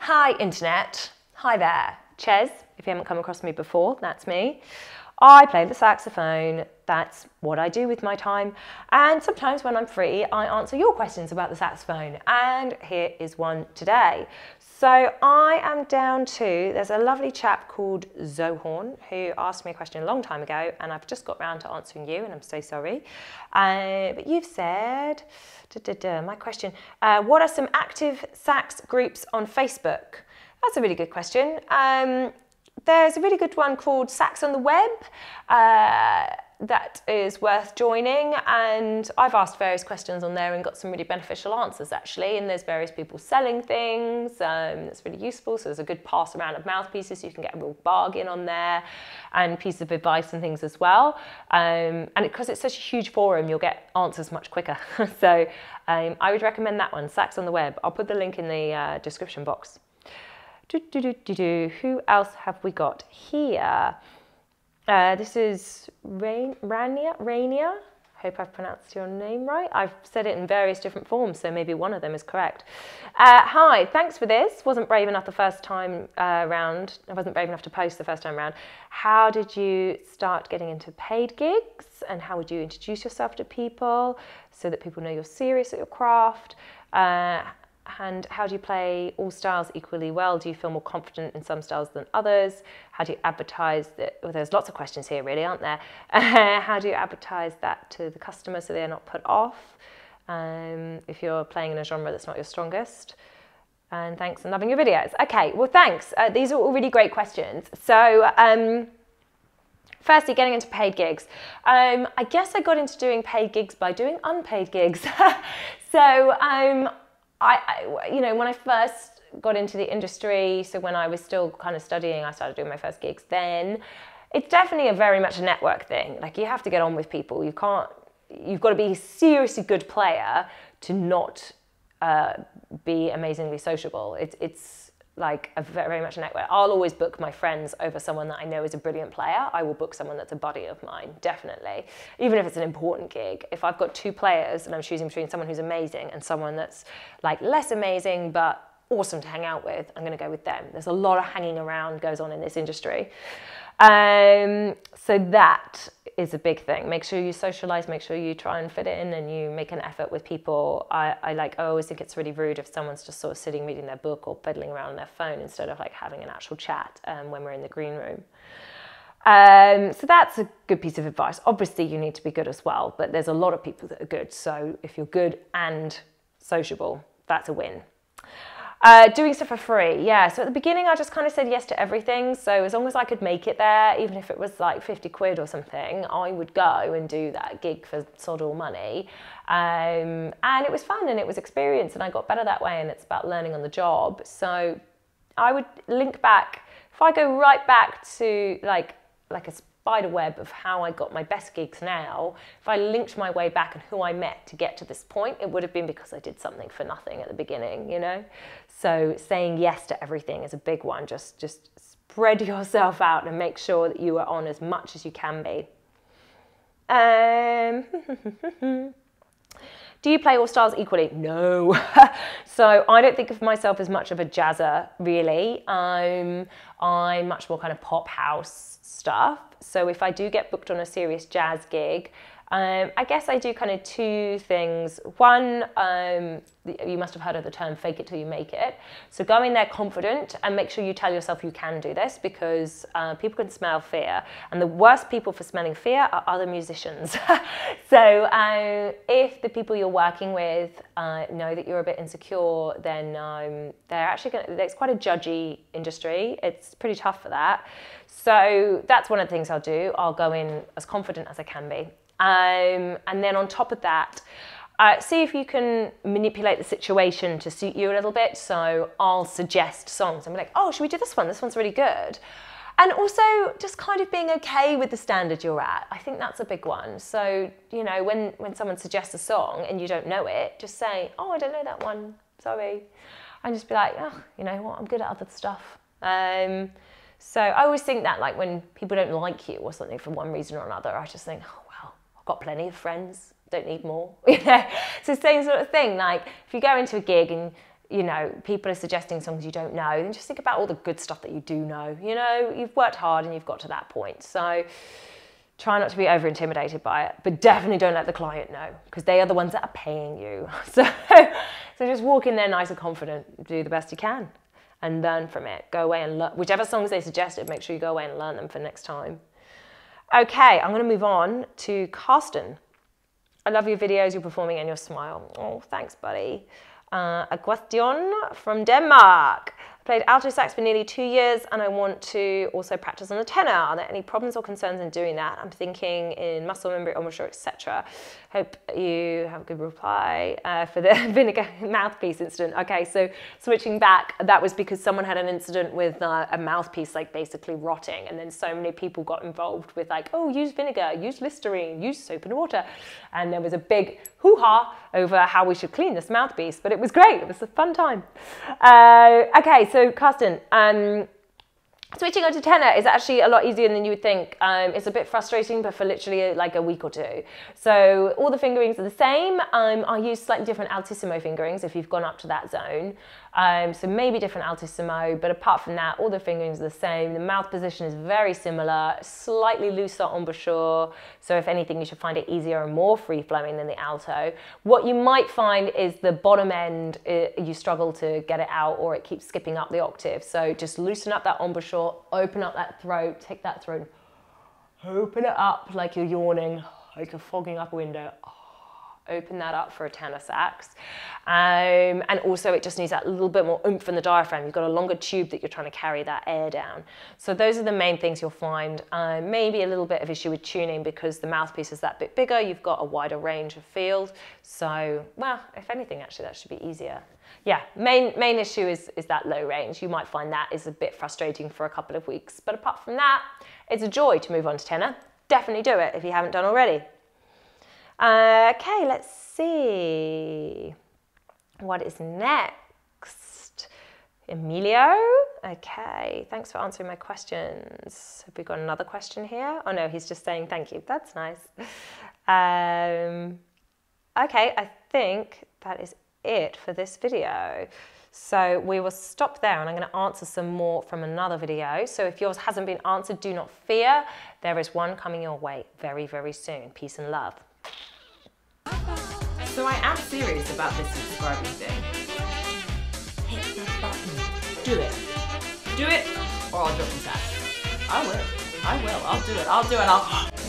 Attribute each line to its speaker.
Speaker 1: Hi, Internet. Hi there. Chez, if you haven't come across me before, that's me. I play the saxophone. That's what I do with my time. And sometimes when I'm free, I answer your questions about the saxophone. And here is one today. So I am down to, there's a lovely chap called Zohorn who asked me a question a long time ago and I've just got round to answering you and I'm so sorry. Uh, but you've said, da, da, da, my question, uh, what are some active sax groups on Facebook? That's a really good question. Um, there's a really good one called Sax on the Web. Uh, that is worth joining. And I've asked various questions on there and got some really beneficial answers actually. And there's various people selling things um, that's really useful. So there's a good pass around of mouthpieces. So you can get a real bargain on there and pieces of advice and things as well. Um, and because it's such a huge forum, you'll get answers much quicker. so um, I would recommend that one, Sax on the Web. I'll put the link in the uh, description box. Do, do, do. Who else have we got here? Uh, this is Rain, Rania, Rania. Hope I've pronounced your name right. I've said it in various different forms, so maybe one of them is correct. Uh, hi, thanks for this. Wasn't brave enough the first time uh, round. I wasn't brave enough to post the first time round. How did you start getting into paid gigs, and how would you introduce yourself to people so that people know you're serious at your craft? Uh, and how do you play all styles equally well? Do you feel more confident in some styles than others? How do you advertise that? Well, there's lots of questions here, really, aren't there? how do you advertise that to the customer so they're not put off um, if you're playing in a genre that's not your strongest? And thanks and loving your videos. Okay, well, thanks. Uh, these are all really great questions. So, um, firstly, getting into paid gigs. Um, I guess I got into doing paid gigs by doing unpaid gigs. so um, I, I, you know, when I first got into the industry, so when I was still kind of studying, I started doing my first gigs then. It's definitely a very much a network thing. Like you have to get on with people. You can't, you've got to be a seriously good player to not uh, be amazingly sociable. It's, it's, like a very much a network. I'll always book my friends over someone that I know is a brilliant player. I will book someone that's a buddy of mine, definitely. Even if it's an important gig. If I've got two players and I'm choosing between someone who's amazing and someone that's like less amazing but awesome to hang out with, I'm going to go with them. There's a lot of hanging around goes on in this industry. Um, so that is a big thing. Make sure you socialize, make sure you try and fit in and you make an effort with people. I, I like I always think it's really rude if someone's just sort of sitting reading their book or fiddling around on their phone instead of like having an actual chat um, when we're in the green room. Um, so that's a good piece of advice. Obviously, you need to be good as well, but there's a lot of people that are good. So if you're good and sociable, that's a win. Uh, doing stuff for free, yeah. So at the beginning, I just kind of said yes to everything. So as long as I could make it there, even if it was like 50 quid or something, I would go and do that gig for sod all money. Um, and it was fun and it was experience and I got better that way and it's about learning on the job. So I would link back, if I go right back to like, like a spider web of how I got my best gigs now, if I linked my way back and who I met to get to this point, it would have been because I did something for nothing at the beginning, you know? So saying yes to everything is a big one. Just, just spread yourself out and make sure that you are on as much as you can be. Um, do you play all styles equally? No. so I don't think of myself as much of a jazzer, really. Um, I'm much more kind of pop house stuff. So if I do get booked on a serious jazz gig, um, I guess I do kind of two things. One, um, you must have heard of the term fake it till you make it. So go in there confident and make sure you tell yourself you can do this because uh, people can smell fear. And the worst people for smelling fear are other musicians. so uh, if the people you're working with uh, know that you're a bit insecure, then um, they're actually going to, it's quite a judgy industry. It's pretty tough for that. So that's one of the things I'll do. I'll go in as confident as I can be. Um, and then on top of that, uh, see if you can manipulate the situation to suit you a little bit. So I'll suggest songs. I'm like, oh, should we do this one? This one's really good. And also just kind of being okay with the standard you're at. I think that's a big one. So, you know, when, when someone suggests a song and you don't know it, just say, oh, I don't know that one. Sorry. And just be like, oh, you know what? I'm good at other stuff. Um, so I always think that like when people don't like you or something for one reason or another, I just think, got plenty of friends, don't need more. You know, it's the same sort of thing. Like if you go into a gig and you know people are suggesting songs you don't know, then just think about all the good stuff that you do know. You know, you've worked hard and you've got to that point. So try not to be over intimidated by it, but definitely don't let the client know because they are the ones that are paying you. So, so just walk in there nice and confident, do the best you can, and learn from it. Go away and learn whichever songs they suggested. Make sure you go away and learn them for next time. Okay, I'm going to move on to Carsten. I love your videos, your performing, and your smile. Oh, thanks, buddy. Uh, a question from Denmark played alto sax for nearly two years and I want to also practice on the tenor. Are there any problems or concerns in doing that? I'm thinking in muscle memory, embouchure, etc. Hope you have a good reply uh, for the vinegar mouthpiece incident. Okay, so switching back, that was because someone had an incident with uh, a mouthpiece like basically rotting and then so many people got involved with like, oh, use vinegar, use Listerine, use soap and water. And there was a big hoo-ha over how we should clean this mouthpiece, but it was great. It was a fun time. Uh, okay, so so Carsten, um, switching on to tenor is actually a lot easier than you would think. Um, it's a bit frustrating, but for literally like a week or two. So all the fingerings are the same. Um, I use slightly different altissimo fingerings if you've gone up to that zone. Um, so maybe different altissimo, but apart from that, all the fingerings are the same. The mouth position is very similar, slightly looser embouchure. So if anything, you should find it easier and more free flowing than the alto. What you might find is the bottom end, it, uh, you struggle to get it out or it keeps skipping up the octave. So just loosen up that embouchure, open up that throat, take that throat, open it up like you're yawning, like you're fogging up a window open that up for a tenor sax. Um, and also it just needs that little bit more oomph in the diaphragm. You've got a longer tube that you're trying to carry that air down. So those are the main things you'll find. Uh, maybe a little bit of issue with tuning because the mouthpiece is that bit bigger, you've got a wider range of field. So, well, if anything, actually that should be easier. Yeah, main, main issue is, is that low range. You might find that is a bit frustrating for a couple of weeks. But apart from that, it's a joy to move on to tenor. Definitely do it if you haven't done already. Okay, let's see. What is next? Emilio? Okay, thanks for answering my questions. Have we got another question here? Oh no, he's just saying thank you. That's nice. Um, okay, I think that is it for this video. So we will stop there and I'm going to answer some more from another video. So if yours hasn't been answered, do not fear. There is one coming your way very, very soon. Peace and love.
Speaker 2: So I am serious about this subscribing thing. Hit that button. Do it. Do it, or I'll drop the sack. I will. I will. I'll do it. I'll do it. I'll.